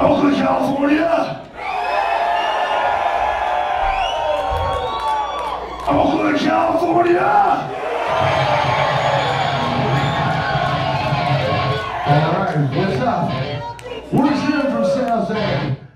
Oakland, California. Oakland, California. All right, what's up? We're here from South End?